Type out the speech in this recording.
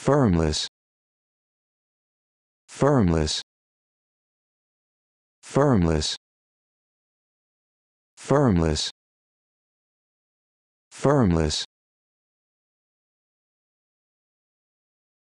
firmless. Firmless. Firmless. Firmless. Firmless.